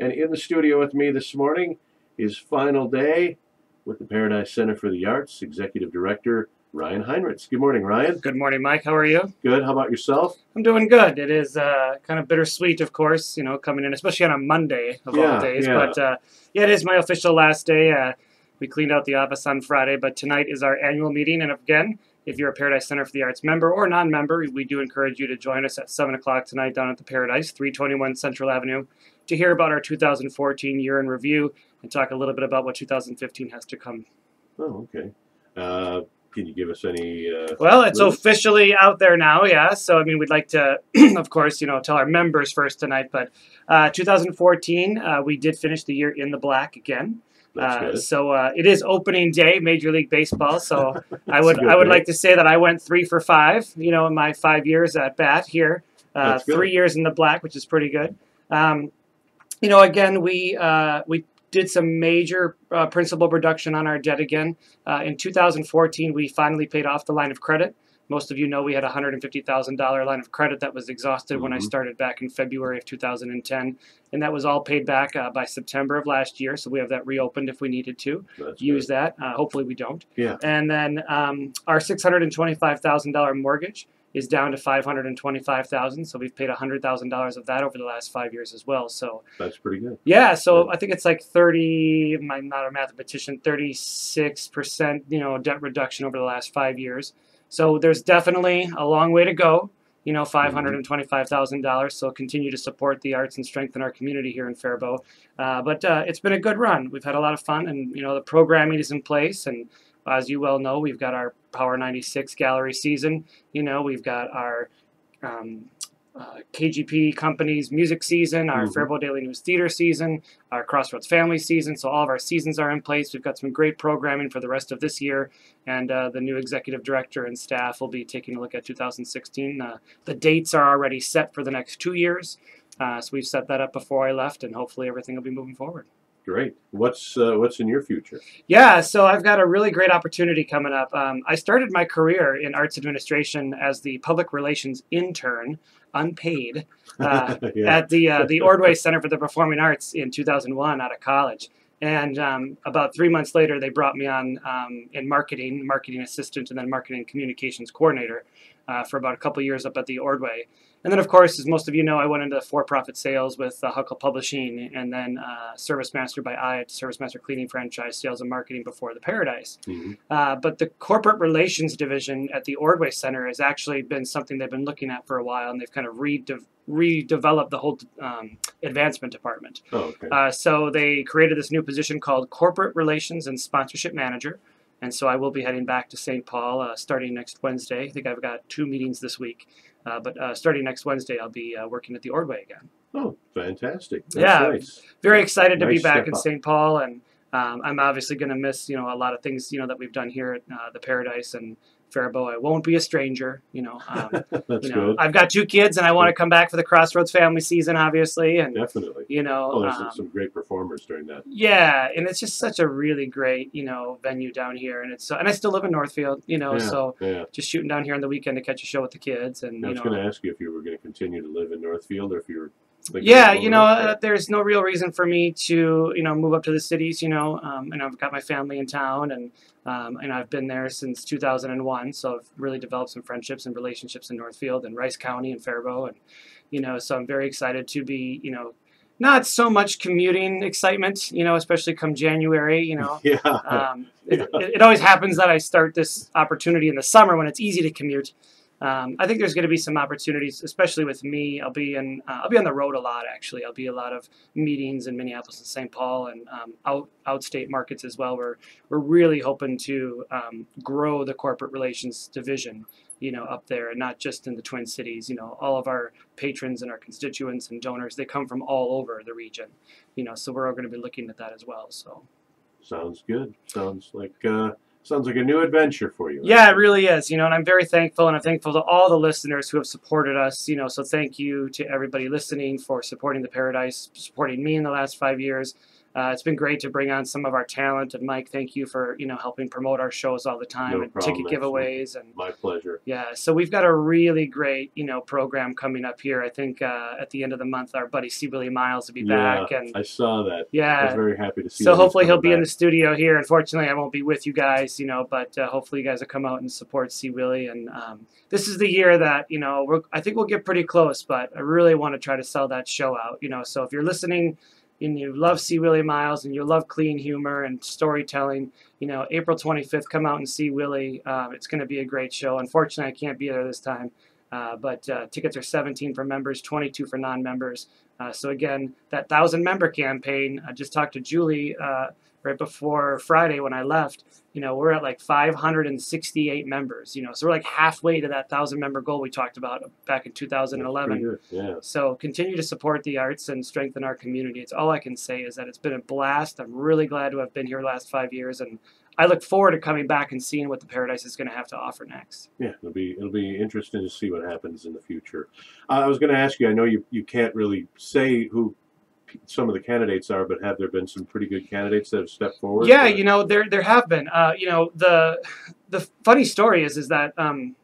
And in the studio with me this morning, his final day with the Paradise Center for the Arts, Executive Director Ryan Heinritz. Good morning, Ryan. Good morning, Mike. How are you? Good. How about yourself? I'm doing good. It is uh, kind of bittersweet, of course, you know, coming in, especially on a Monday of Yeah, all days. yeah. But uh, yeah, it is my official last day. Uh, we cleaned out the office on Friday, but tonight is our annual meeting. And again, if you're a Paradise Center for the Arts member or non-member, we do encourage you to join us at 7 o'clock tonight down at the Paradise, 321 Central Avenue, to hear about our 2014 year in review and talk a little bit about what 2015 has to come. Oh, okay. Uh, can you give us any? Uh, Well, it's officially out there now, yeah. So, I mean, we'd like to, of course, you know, tell our members first tonight. But uh, 2014, uh, we did finish the year in the black again. Uh, so uh, it is opening day, Major League Baseball. So I would I would day. like to say that I went three for five. You know, in my five years at bat here, uh, three years in the black, which is pretty good. Um, you know, again, we uh, we did some major uh, principal reduction on our debt again. Uh, in 2014, we finally paid off the line of credit. Most of you know we had a $150,000 line of credit that was exhausted when I Mhm. started back in February of 2010, and that was all paid back uh, by September of last year. So we have that reopened if we needed to That's use that. Uh, hopefully we don't. Yeah. And then um, our $625,000 mortgage is down to 525,000. So we've paid $100,000 of that over the last five years as well. So That's pretty good. yeah, so I think it's like 30, I'm not a mathematician, 36%, you know, debt reduction over the last five years. So there's definitely a long way to go, you know, $525,000. So continue to support the arts and strengthen our community here in Faribault. Uh, but uh, it's been a good run. We've had a lot of fun and, you know, the programming is in place. And as you well know, we've got our Power 96 gallery season. You know, we've got our um, uh, KGP Company's music season, our Mhm. Faribault Daily News Theater season, our Crossroads Family season. So all of our seasons are in place. We've got some great programming for the rest of this year, and uh, the new executive director and staff will be taking a look at 2016. Uh, the dates are already set for the next two years, uh, so we've set that up before I left, and hopefully everything will be moving forward. Great. What's uh, what's in your future? Yeah, so I've got a really great opportunity coming up. Um, I started my career in arts administration as the public relations intern, unpaid, uh, yeah. at the uh, the Ordway Center for the Performing Arts in 2001 out of college. And um, about three months later, they brought me on um, in marketing, marketing assistant, and then marketing communications coordinator uh, for about a couple years up at the Ordway. And then, of course, as most of you know, I went into for-profit sales with uh, Huckle Publishing, and then uh, Service Master by I, Service Master Cleaning franchise sales and marketing before the Paradise. Mhm. Uh, but the corporate relations division at the Ordway Center has actually been something they've been looking at for a while, and they've kind of rede- redeveloped the whole um, advancement department. Oh, okay. Uh, so they created this new position called Corporate Relations and Sponsorship Manager. And so I will be heading back to St. Paul uh, starting next Wednesday. I think I've got two meetings this week. Uh, but uh, starting next Wednesday, I'll be uh, working at the Ordway again. oh, fantastic. That's yeah. Nice. Very excited to be back in. St. Paul, and um, I'm obviously going to miss you know a lot of things you know that we've done here at uh, the Paradise and Faribault. I won't be a stranger, you know. Um, That's you know, good. I've got two kids, and I want to come back for the Crossroads family season, obviously, and Definitely. you know. Oh, there's um, some great performers during that. yeah, and it's just such a really great, you know, venue down here, and it's so and I still live in Northfield, you know, yeah. so yeah. just shooting down here on the weekend to catch a show with the kids, and I you was know, going to ask you if you were going to continue to live in Northfield or if you were. Yeah, you know, uh, there's no real reason for me to, you know, move up to the cities, you know, um, and I've got my family in town, and um, and I've been there since 2001, so I've really developed some friendships and relationships in Northfield and Rice County and Faribault, and you know, so I'm very excited to be, you know. Not so much commuting excitement, you know, especially come January, you know. Yeah. Um, it, it, it always happens that I start this opportunity in the summer when it's easy to commute. Um, I think there's going to be some opportunities, especially with me. I'll be in, uh, I'll be on the road a lot. Actually, I'll be a lot of meetings in Minneapolis and St. Paul and um, out outstate markets as well. We're we're really hoping to um, grow the corporate relations division, you know, up there, and not just in the Twin Cities. You know, all of our patrons and our constituents and donors they come from all over the region. You know, so we're all going to be looking at that as well. So. Sounds good. Sounds like uh, sounds like a new adventure for you. Yeah, it really is. You know, and I'm very thankful, and I'm thankful to all the listeners who have supported us. You know, so thank you to everybody listening for supporting the Paradise, supporting me in the last five years. Uh, it's been great to bring on some of our talent. And Mike, thank you for you know helping promote our shows all the time No and problem, ticket giveaways and My pleasure. yeah. So we've got a really great you know program coming up here. I think uh, at the end of the month, our buddy C. Willie Miles will be Yeah, back and I saw that. Yeah, I was very happy to see. So hopefully he'll coming be in the studio here. Unfortunately, I won't be with you guys, you know, but uh, hopefully you guys will come out and support C. Willie. And um, this is the year that you know we're, I think we'll get pretty close, but I really want to try to sell that show out. You know, so if you're listening and you love C. Willie Miles and you love clean humor and storytelling, you know, April 25th, come out and see Willie. Um, it's going to be a great show. Unfortunately, I can't be there this time. Uh, but uh, tickets are 17 for members, 22 for non-members. Uh, so again, that thousand member campaign. I just talked to Julie uh, right before Friday when I left. You know, we're at like 568 members. You know, so we're like halfway to that thousand member goal we talked about back in 2011. Yeah. So continue to support the arts and strengthen our community. It's all I can say is that it's been a blast. I'm really glad to have been here the last five years, and I look forward to coming back and seeing what the Paradise is going to have to offer next. Yeah, it'll be it'll be interesting to see what happens in the future. Uh, I was going to ask you. I know you you can't really say who some of the candidates are, but have there been some pretty good candidates that have stepped forward? Yeah, you know there there have been. Uh, you know the the funny story is is that um,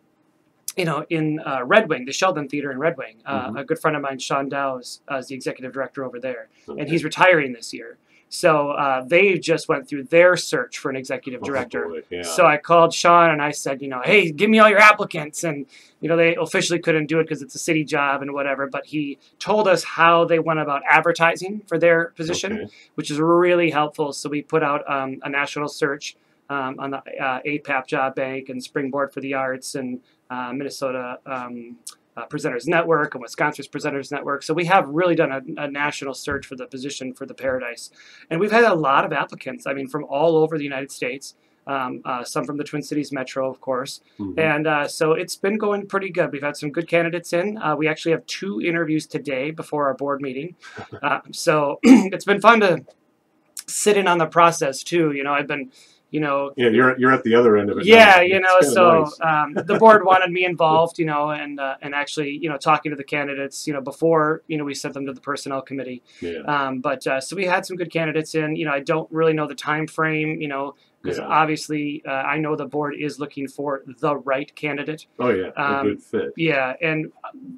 you know in uh, Red Wing, the Sheldon Theater in Red Wing, uh, Mhm. a good friend of mine, Sean Dow, is, uh, is the executive director over there, okay. and he's retiring this year. So uh, they just went through their search for an executive Oh, director. boy, yeah. So I called Sean and I said, you know, hey, give me all your applicants. And, you know, they officially couldn't do it because it's a city job and whatever. But he told us how they went about advertising for their position, Okay. which is really helpful. So we put out um, a national search um, on the uh, APAP Job Bank and Springboard for the Arts and uh, Minnesota um, uh, Presenters Network and Wisconsin's Presenters Network. So we have really done a, a national search for the position for the Paradise. And we've had a lot of applicants, I mean, from all over the United States. Um, uh, some from the Twin Cities Metro, of course. Mhm. And uh, so it's been going pretty good. We've had some good candidates in. Uh, we actually have two interviews today before our board meeting. Uh, so it's been fun to sit in on the process too. You know, I've been, you know, Yeah, you're you're at the other end of it. yeah, now. you know, so nice. um, the board wanted me involved, you know, and uh, and actually, you know, talking to the candidates, you know, before you know we sent them to the personnel committee. yeah, Um, but uh, so we had some good candidates in. You know, I don't really know the time frame, you know, because Yeah. obviously uh, I know the board is looking for the right candidate. oh yeah, a um, good fit. Yeah, and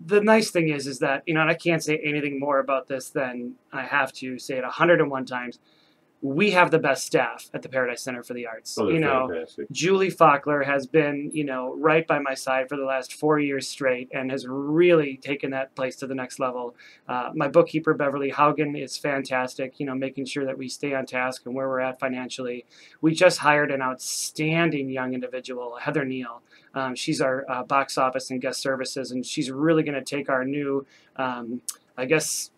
the nice thing is, is that you know, and I can't say anything more about this than I have to say it 101 times. We have the best staff at the Paradise Center for the Arts. Oh, you know, fantastic. Julie Faulkner has been, you know, right by my side for the last four years straight and has really taken that place to the next level. Uh, my bookkeeper, Beverly Haugen, is fantastic, you know, making sure that we stay on task and where we're at financially. We just hired an outstanding young individual, Heather Neal. Um, she's our uh, box office and guest services, and she's really going to take our new, um, I guess,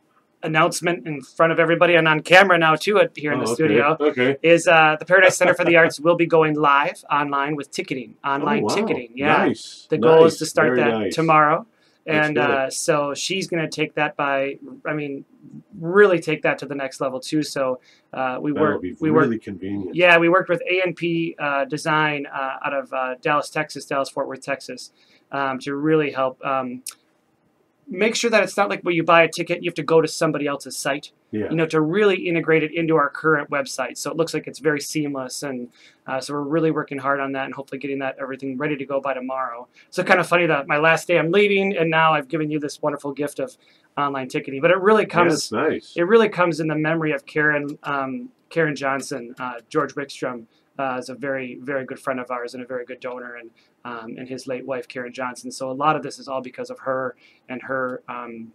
announcement in front of everybody and on camera now, too, at, here in Oh, the okay, studio Okay. is uh, the Paradise Center for the Arts will be going live online with ticketing, online oh, wow. ticketing. Yeah, Nice. the goal is to start very that nice. tomorrow, and uh, so she's going to take that by, I mean, really take that to the next level too. So uh, we That'll work, we really work. convenient. Yeah, we worked with A&P uh, Design uh, out of uh, Dallas, Texas, Dallas Fort Worth, Texas, um, to really help um, make sure that it's not like when you buy a ticket, you have to go to somebody else's site Yeah. you know, to really integrate it into our current website. So it looks like it's very seamless, and uh, so we're really working hard on that, and hopefully getting that everything ready to go by tomorrow. So kind of funny that my last day I'm leaving, and now I've given you this wonderful gift of online ticketing. But it really comes, it's nice. it really comes in the memory of Karen, um, Karen Johnson, uh, George Wickstrom. Uh, is a very, very good friend of ours and a very good donor, and um, and his late wife Karen Johnson. So a lot of this is all because of her and her um,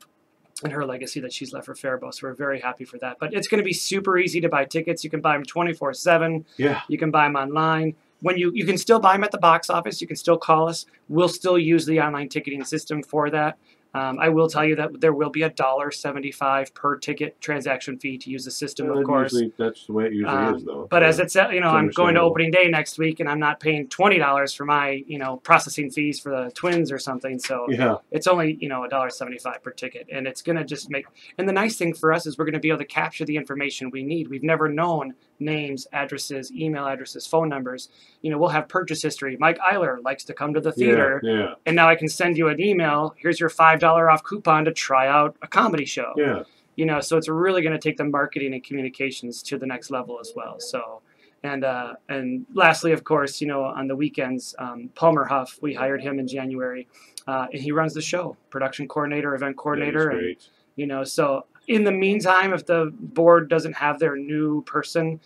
and her legacy that she's left for Faribault. So we're very happy for that. But it's going to be super easy to buy tickets. You can buy them 24 7. yeah. You can buy them online. When you, you can still buy them at the box office. You can still call us. We'll still use the online ticketing system for that. Um, I will tell you that there will be a dollar seventy-five per ticket transaction fee to use the system, Well, of course. Usually, that's the way it usually Um, is, though. But yeah. as it's you know, It's I'm going to opening day next week, and I'm not paying twenty dollars for my you know processing fees for the twins or something. So yeah, it's only you know a dollar seventy-five per ticket, and it's gonna just make. And the nice thing for us is we're gonna be able to capture the information we need. We've never known names, addresses, email addresses, phone numbers. You know, we'll have purchase history. Mike Eiler likes to come to the theater, yeah, and now I can send you an email. Here's your five dollar off coupon to try out a comedy show. yeah, you know so it's really going to take the marketing and communications to the next level as well so and uh, and lastly of course you know on the weekends um, palmer huff we hired him in january uh, and he runs the show production coordinator event coordinator Yeah, and you know so in the meantime if the board doesn't have their new person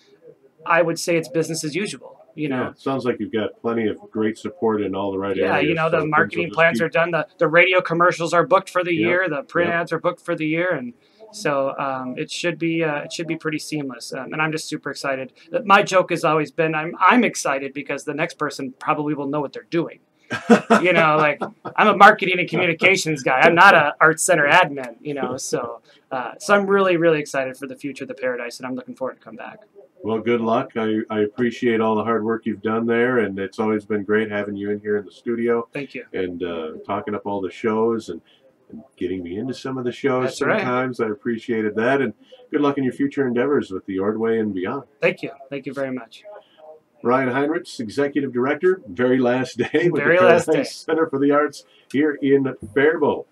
i would say it's business as usual you know Yeah, sounds like you've got plenty of great support in all the right yeah, areas. you know the things marketing plans keep- are done. The the radio commercials are booked for the Yep, year. The print yep. ads are booked for the year, and so um, it should be uh, it should be pretty seamless. Um, and I'm just super excited. My joke has always been I'm I'm excited because the next person probably will know what they're doing. You know, like I'm a marketing and communications guy. I'm not a art center admin. You know, so uh, so I'm really really excited for the future of the Paradise, and I'm looking forward to come back. Well, good luck. I, I appreciate all the hard work you've done there, and it's always been great having you in here in the studio Thank you. and uh, talking up all the shows and, and getting me into some of the shows That's right. sometimes. I appreciated that, and good luck in your future endeavors with the Ordway and beyond. Thank you. Thank you very much. Ryan Heinritz, Executive Director, very last day with Very the last Paradise day. Center for the Arts here in Faribault.